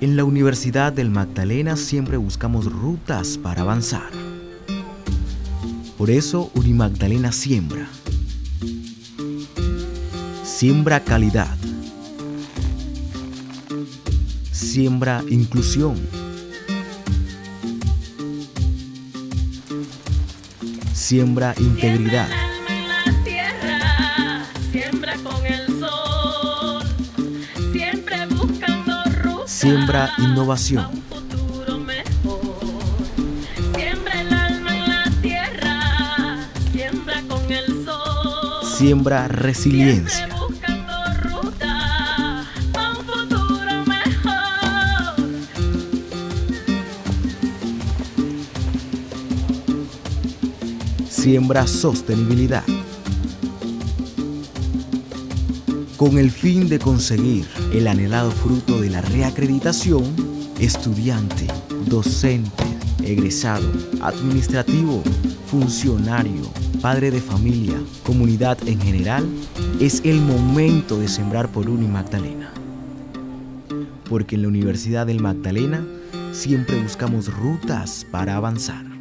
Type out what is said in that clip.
En la Universidad del Magdalena siempre buscamos rutas para avanzar. Por eso Unimagdalena siembra. Siembra calidad. Siembra inclusión. Siembra integridad. Siembra innovación. Siembra el Siembra sostenibilidad. Con el fin de conseguir el anhelado fruto de la reacreditación, estudiante, docente, egresado, administrativo, funcionario, padre de familia, comunidad en general, es el momento de sembrar por Uni Magdalena. Porque en la Universidad del Magdalena siempre buscamos rutas para avanzar.